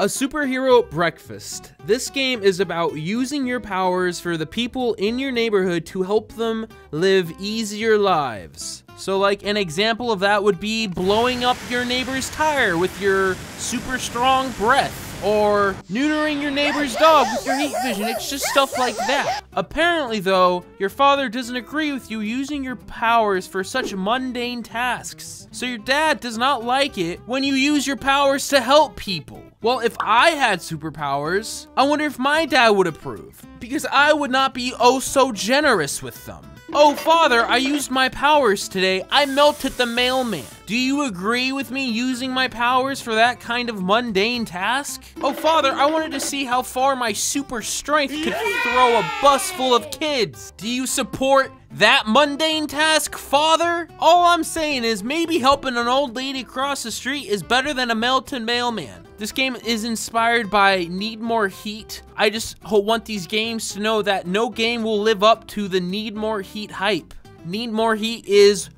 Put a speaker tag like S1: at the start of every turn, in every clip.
S1: A superhero breakfast. This game is about using your powers for the people in your neighborhood to help them live easier lives. So like an example of that would be blowing up your neighbor's tire with your super strong breath or neutering your neighbor's dog with your heat vision. It's just stuff like that. Apparently, though, your father doesn't agree with you using your powers for such mundane tasks. So your dad does not like it when you use your powers to help people. Well, if I had superpowers, I wonder if my dad would approve. Because I would not be oh so generous with them. Oh, father, I used my powers today. I melted the mailman. Do you agree with me using my powers for that kind of mundane task? Oh, father, I wanted to see how far my super strength could throw a bus full of kids. Do you support that mundane task, father? All I'm saying is maybe helping an old lady cross the street is better than a melted mailman. This game is inspired by Need More Heat. I just want these games to know that no game will live up to the Need More Heat hype. Need More Heat is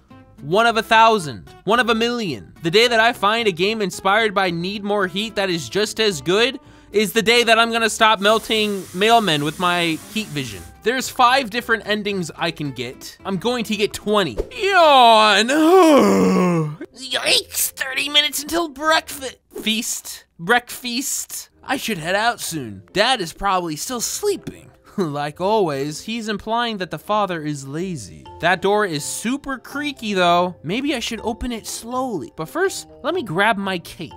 S1: one of a thousand, one of a million. The day that I find a game inspired by Need More Heat that is just as good is the day that I'm gonna stop melting mailmen with my heat vision. There's five different endings I can get. I'm going to get 20. Yawn! Yikes! 30 minutes until breakfast. Feast. Breakfast. I should head out soon. Dad is probably still sleeping. like always, he's implying that the father is lazy. That door is super creaky though. Maybe I should open it slowly. But first, let me grab my cape.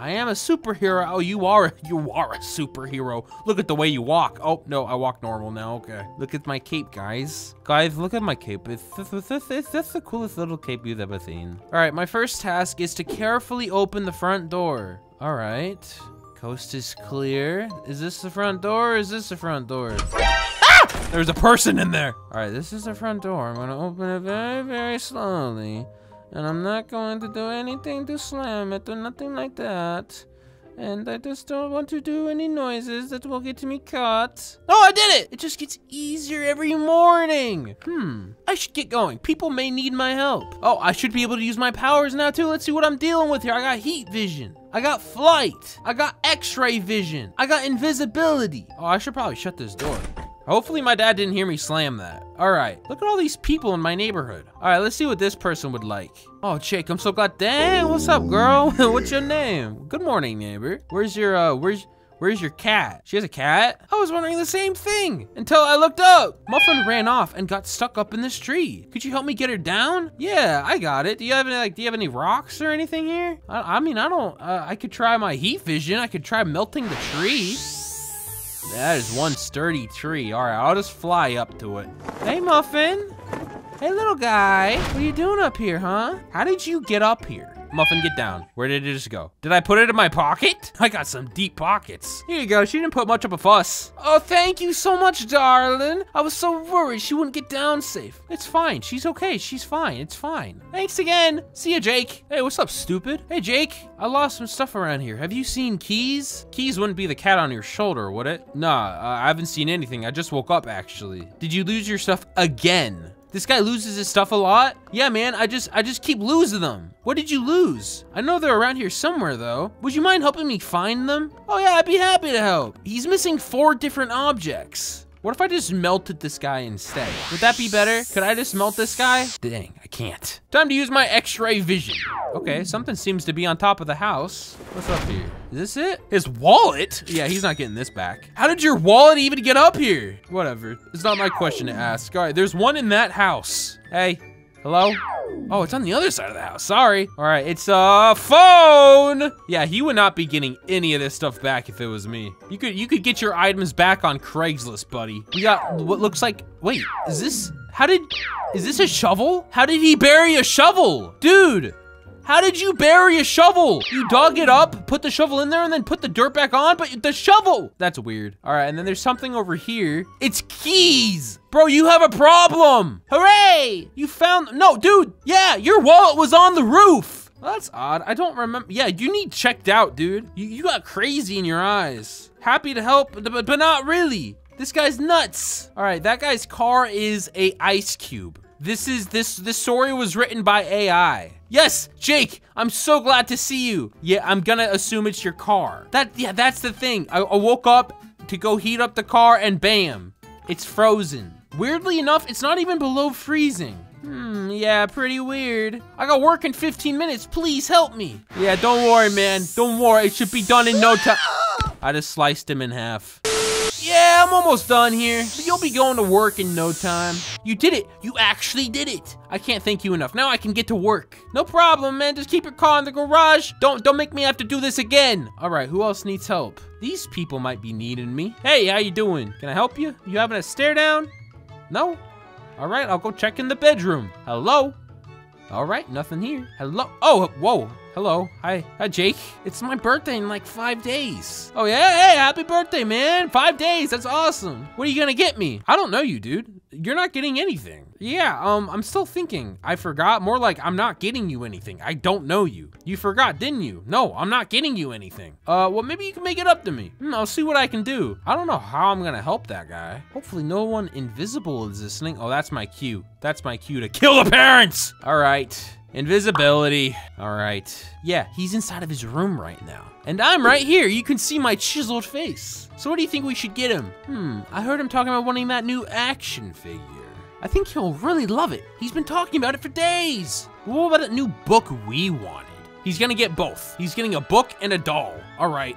S1: I am a superhero. Oh, you are, you are a superhero. Look at the way you walk. Oh, no, I walk normal now. Okay. Look at my cape, guys. Guys, look at my cape. It's, it's, it's, the coolest little cape you've ever seen. All right, my first task is to carefully open the front door. All right. Coast is clear. Is this the front door or is this the front door? Ah! There's a person in there. All right, this is the front door. I'm gonna open it very, very slowly. And I'm not going to do anything to slam it or nothing like that. And I just don't want to do any noises that will get me caught. Oh, I did it! It just gets easier every morning. Hmm, I should get going. People may need my help. Oh, I should be able to use my powers now too. Let's see what I'm dealing with here. I got heat vision. I got flight. I got x-ray vision. I got invisibility. Oh, I should probably shut this door. Hopefully my dad didn't hear me slam that. All right, look at all these people in my neighborhood. All right, let's see what this person would like. Oh, Jake, I'm so glad. Dang, what's up, girl? what's your name? Good morning, neighbor. Where's your, uh, where's, Where's your cat? She has a cat? I was wondering the same thing until I looked up. Muffin ran off and got stuck up in this tree. Could you help me get her down? Yeah, I got it. Do you have any like? Do you have any rocks or anything here? I, I mean, I don't. Uh, I could try my heat vision. I could try melting the tree. That is one sturdy tree. All right, I'll just fly up to it. Hey, Muffin. Hey, little guy. What are you doing up here, huh? How did you get up here? Muffin, get down. Where did it just go? Did I put it in my pocket? I got some deep pockets. Here you go. She didn't put much of a fuss. Oh, thank you so much, darling. I was so worried she wouldn't get down safe. It's fine. She's okay. She's fine. It's fine. Thanks again. See ya, Jake. Hey, what's up, stupid? Hey, Jake. I lost some stuff around here. Have you seen Keys? Keys wouldn't be the cat on your shoulder, would it? Nah, uh, I haven't seen anything. I just woke up, actually. Did you lose your stuff again? This guy loses his stuff a lot? Yeah, man, I just I just keep losing them. What did you lose? I know they're around here somewhere though. Would you mind helping me find them? Oh yeah, I'd be happy to help. He's missing four different objects. What if I just melted this guy instead? Would that be better? Could I just melt this guy? Dang, can't. Time to use my x-ray vision. Okay, something seems to be on top of the house. What's up here? Is this it? His wallet? Yeah, he's not getting this back. How did your wallet even get up here? Whatever, it's not my question to ask. All right, there's one in that house. Hey, hello? Oh, it's on the other side of the house. Sorry. All right, it's a phone. Yeah, he would not be getting any of this stuff back if it was me. You could you could get your items back on Craigslist, buddy. We got what looks like. Wait, is this? How did? Is this a shovel? How did he bury a shovel, dude? How did you bury a shovel? You dug it up, put the shovel in there, and then put the dirt back on, but the shovel! That's weird. All right, and then there's something over here. It's keys! Bro, you have a problem! Hooray! You found, no, dude, yeah, your wallet was on the roof! Well, that's odd. I don't remember. Yeah, you need checked out, dude. You, you got crazy in your eyes. Happy to help, but, but not really. This guy's nuts. All right, that guy's car is a ice cube. This is, this, this story was written by AI. Yes, Jake, I'm so glad to see you. Yeah, I'm gonna assume it's your car. That, yeah, that's the thing. I, I woke up to go heat up the car and bam, it's frozen. Weirdly enough, it's not even below freezing. Hmm, yeah, pretty weird. I got work in 15 minutes, please help me. Yeah, don't worry, man. Don't worry, it should be done in no time. I just sliced him in half. I'm almost done here, but you'll be going to work in no time. You did it. You actually did it. I can't thank you enough. Now I can get to work. No problem, man. Just keep your car in the garage. Don't don't make me have to do this again. All right, who else needs help? These people might be needing me. Hey, how you doing? Can I help you? You having a stare down? No? All right, I'll go check in the bedroom. Hello? All right, nothing here. Hello? Oh, whoa. Hello. Hi. Hi, Jake. It's my birthday in like five days. Oh, yeah? Hey, happy birthday, man. Five days. That's awesome. What are you gonna get me? I don't know you, dude. You're not getting anything. Yeah, um, I'm still thinking. I forgot. More like, I'm not getting you anything. I don't know you. You forgot, didn't you? No, I'm not getting you anything. Uh, well, maybe you can make it up to me. Hmm, I'll see what I can do. I don't know how I'm gonna help that guy. Hopefully no one invisible is listening. Oh, that's my cue. That's my cue to kill the parents! All right. Invisibility. All right. Yeah, he's inside of his room right now. And I'm right here. You can see my chiseled face. So what do you think we should get him? Hmm, I heard him talking about wanting that new action figure. I think he'll really love it. He's been talking about it for days. What about that new book we wanted? He's gonna get both. He's getting a book and a doll. All right.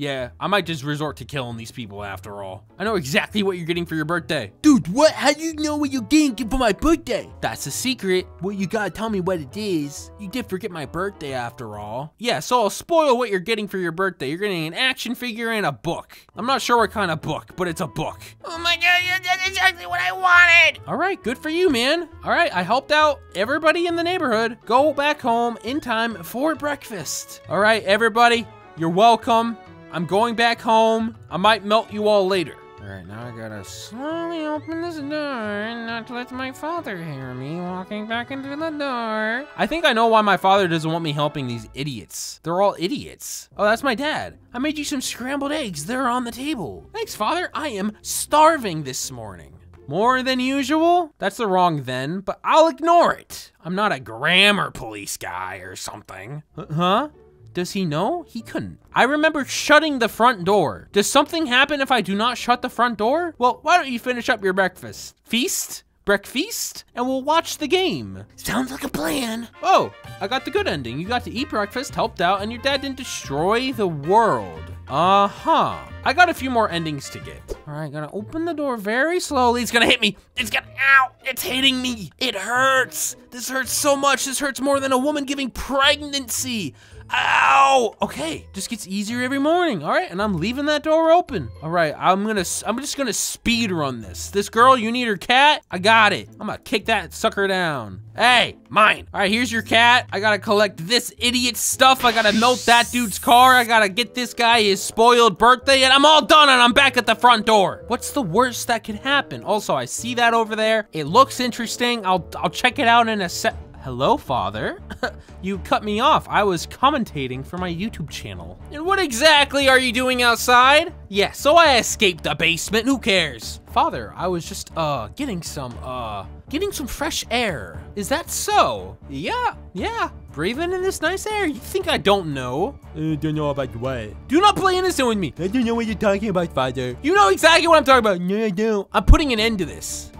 S1: Yeah, I might just resort to killing these people after all. I know exactly what you're getting for your birthday. Dude, what? How do you know what you're getting for my birthday? That's a secret. Well, you gotta tell me what it is. You did forget my birthday after all. Yeah, so I'll spoil what you're getting for your birthday. You're getting an action figure and a book. I'm not sure what kind of book, but it's a book.
S2: Oh my god, that's exactly what I wanted!
S1: All right, good for you, man. All right, I helped out everybody in the neighborhood. Go back home in time for breakfast. All right, everybody, you're welcome. I'm going back home. I might melt you all later. All right, now I gotta slowly open this door and not let my father hear me walking back into the door. I think I know why my father doesn't want me helping these idiots. They're all idiots. Oh, that's my dad. I made you some scrambled eggs. They're on the table. Thanks, father. I am starving this morning. More than usual? That's the wrong then, but I'll ignore it. I'm not a grammar police guy or something. Huh? Does he know? He couldn't. I remember shutting the front door. Does something happen if I do not shut the front door? Well, why don't you finish up your breakfast? Feast? Breakfast? And we'll watch the game.
S2: Sounds like a plan.
S1: Oh, I got the good ending. You got to eat breakfast, helped out, and your dad didn't destroy the world. Uh-huh. I got a few more endings to get. All right, gonna open the door very slowly. It's gonna hit me. It's gonna, ow, it's hitting me. It hurts. This hurts so much. This hurts more than a woman giving pregnancy. Ow! Okay, just gets easier every morning. All right, and I'm leaving that door open. All right, I'm gonna, I'm just gonna speed run this. This girl, you need her cat? I got it. I'm gonna kick that sucker down. Hey, mine. All right, here's your cat. I gotta collect this idiot stuff. I gotta melt that dude's car. I gotta get this guy his spoiled birthday, and I'm all done, and I'm back at the front door. What's the worst that could happen? Also, I see that over there. It looks interesting. I'll, I'll check it out in a sec. Hello, father. you cut me off. I was commentating for my YouTube channel. And what exactly are you doing outside? Yeah, so I escaped the basement. Who cares? Father, I was just, uh, getting some, uh, getting some fresh air. Is that so? Yeah, yeah. Breathing in this nice air. You think I don't know?
S3: I don't know about what.
S1: Do not play innocent with me.
S3: I don't know what you're talking about, father.
S1: You know exactly what I'm talking about.
S3: No, I don't.
S1: I'm putting an end to this.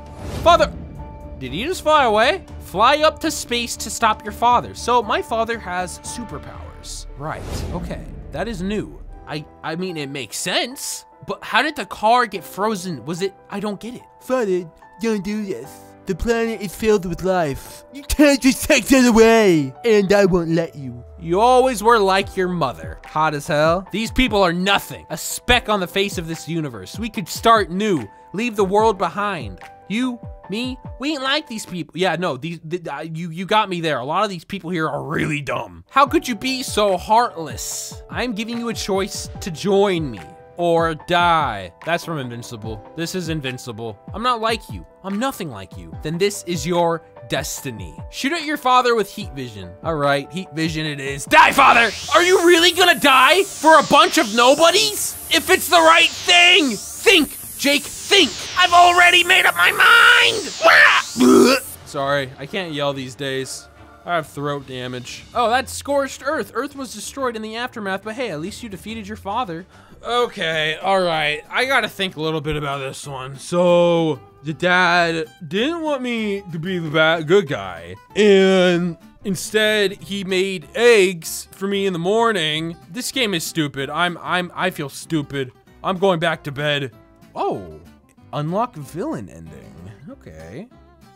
S1: Father, did he just fly away? Fly up to space to stop your father. So my father has superpowers. Right, okay, that is new. I, I mean, it makes sense, but how did the car get frozen? Was it, I don't get it.
S3: Father, don't do this. The planet is filled with life. You can't just take that away. And I won't let you.
S1: You always were like your mother. Hot as hell. These people are nothing. A speck on the face of this universe. We could start new. Leave the world behind. You, me, we ain't like these people. Yeah, no, these th uh, you you got me there. A lot of these people here are really dumb. How could you be so heartless? I'm giving you a choice to join me or die. That's from Invincible. This is Invincible. I'm not like you. I'm nothing like you. Then this is your destiny. Shoot at your father with heat vision. All right, heat vision it is. Die, father! Are you really gonna die for a bunch of nobodies? If it's the right thing! Think, Jake, think!
S2: I've already made up my mind!
S1: Sorry, I can't yell these days. I have throat damage. Oh, that's scorched Earth. Earth was destroyed in the aftermath, but hey, at least you defeated your father. Okay, all right. I gotta think a little bit about this one. So, the dad didn't want me to be the bad good guy, and instead he made eggs for me in the morning. This game is stupid. I'm I'm I feel stupid. I'm going back to bed. Oh, unlock villain ending. Okay.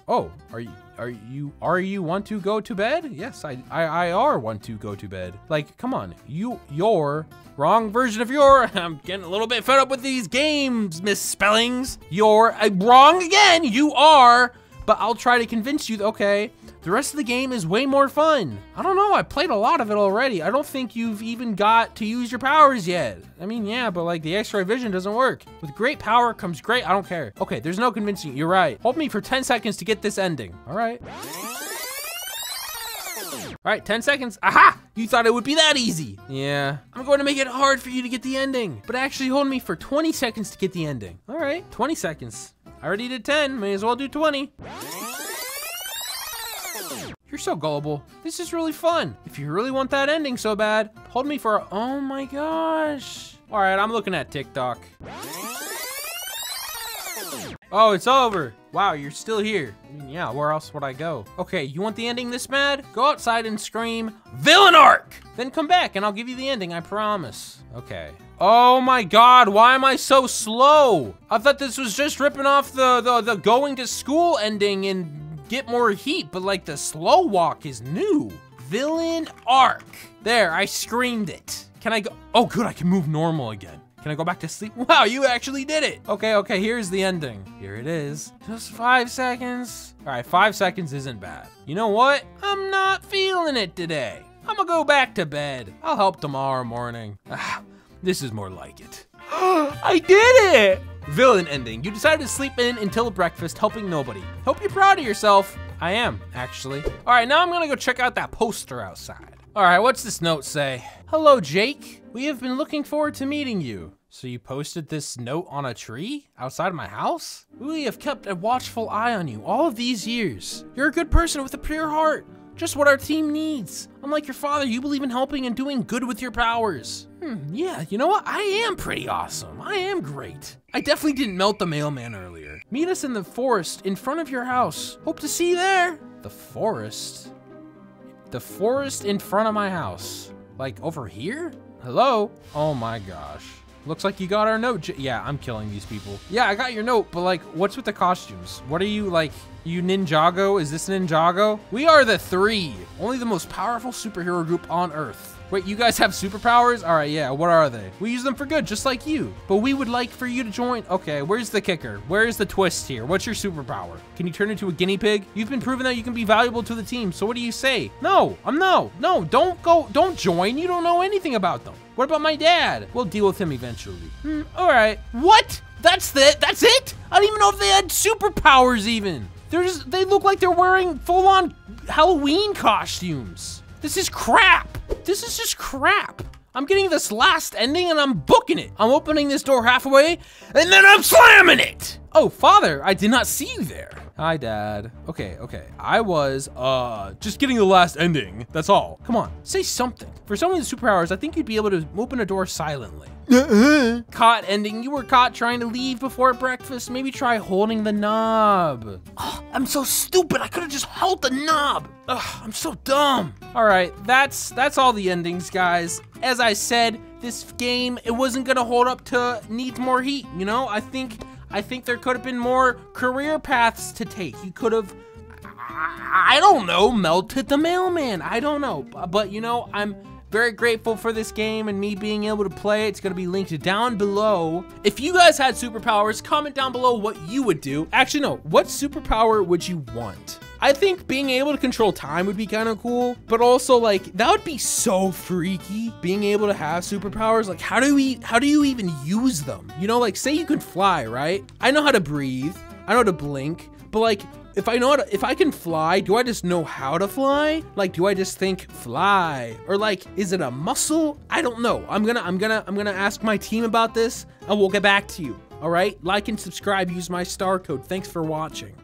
S1: Oh, are you are you are you want to go to bed? Yes, I I, I are want to go to bed. Like, come on, you your wrong version of your. I'm getting a little bit fed up with these games misspellings. You're uh, wrong again. You are, but I'll try to convince you. Okay, the rest of the game is way more fun. I don't know, I played a lot of it already. I don't think you've even got to use your powers yet. I mean, yeah, but like the X-ray vision doesn't work. With great power comes great, I don't care. Okay, there's no convincing you, you're right. Hold me for 10 seconds to get this ending. All right. All right, 10 seconds. Aha! You thought it would be that easy. Yeah. I'm going to make it hard for you to get the ending, but actually hold me for 20 seconds to get the ending. All right, 20 seconds. I already did 10, may as well do 20. You're so gullible. This is really fun. If you really want that ending so bad, hold me for, oh my gosh. All right, I'm looking at TikTok. Oh, it's over. Wow, you're still here. I mean, yeah, where else would I go? Okay, you want the ending this bad? Go outside and scream, Villain Arc! Then come back and I'll give you the ending, I promise. Okay. Oh my god, why am I so slow? I thought this was just ripping off the, the, the going to school ending and get more heat, but like the slow walk is new. Villain arc. There, I screamed it. Can I go? Oh, good, I can move normal again. Can I go back to sleep? Wow, you actually did it. Okay, okay, here's the ending. Here it is. Just five seconds. All right, five seconds isn't bad. You know what? I'm not feeling it today. I'm gonna go back to bed. I'll help tomorrow morning. Ah, this is more like it. I did it! Villain ending. You decided to sleep in until breakfast, helping nobody. Hope you're proud of yourself. I am, actually. All right, now I'm gonna go check out that poster outside. All right, what's this note say? Hello, Jake. We have been looking forward to meeting you. So you posted this note on a tree outside my house? We have kept a watchful eye on you all of these years. You're a good person with a pure heart. Just what our team needs. Unlike your father, you believe in helping and doing good with your powers. Hmm, yeah, you know what? I am pretty awesome. I am great. I definitely didn't melt the mailman earlier. Meet us in the forest in front of your house. Hope to see you there. The forest? The forest in front of my house. Like over here? Hello? Oh my gosh. Looks like you got our note. Yeah, I'm killing these people. Yeah, I got your note, but like, what's with the costumes? What are you like, you Ninjago? Is this Ninjago? We are the three, only the most powerful superhero group on Earth. Wait, you guys have superpowers? All right, yeah, what are they? We use them for good, just like you. But we would like for you to join. Okay, where's the kicker? Where's the twist here? What's your superpower? Can you turn into a guinea pig? You've been proven that you can be valuable to the team, so what do you say? No, I'm no, no, don't go, don't join. You don't know anything about them. What about my dad? We'll deal with him eventually. Hmm, all right. What? That's it? That's it? I don't even know if they had superpowers even. They're just, they look like they're wearing full-on Halloween costumes. This is crap. This is just crap. I'm getting this last ending and I'm booking it. I'm opening this door halfway and then I'm slamming it. Oh, father, I did not see you there. Hi, dad. Okay, okay. I was, uh, just getting the last ending. That's all. Come on, say something. For someone with superpowers, I think you'd be able to open a door silently.
S3: Uh-uh.
S1: Caught ending. You were caught trying to leave before breakfast. Maybe try holding the knob.
S2: Oh, I'm so stupid. I could have just held the knob.
S1: Ugh, I'm so dumb. All right, that's that's all the endings, guys. As I said, this game it wasn't gonna hold up to needs more heat. You know, I think I think there could have been more career paths to take. You could have, I don't know, melted the mailman. I don't know, but you know, I'm very grateful for this game and me being able to play. it. It's gonna be linked down below. If you guys had superpowers, comment down below what you would do. Actually, no, what superpower would you want? I think being able to control time would be kind of cool, but also like that would be so freaky being able to have superpowers. Like how do we how do you even use them? You know, like say you can fly, right? I know how to breathe. I know how to blink, but like if I know how to, if I can fly, do I just know how to fly? Like, do I just think fly? Or like, is it a muscle? I don't know. I'm gonna, I'm gonna, I'm gonna ask my team about this and we'll get back to you. All right, like and subscribe, use my star code. Thanks for watching.